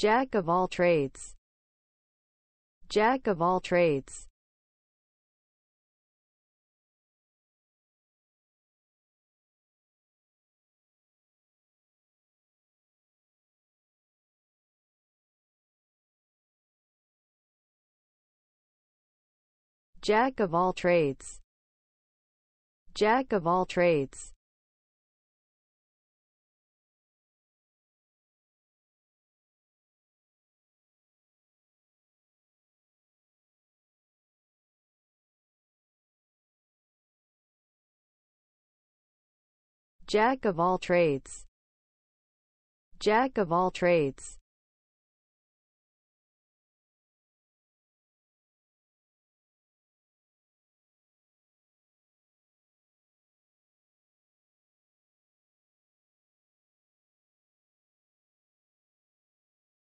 Jack of all trades. Jack of all trades. Jack of all trades. Jack of all trades. Jack of all trades. Jack of all trades.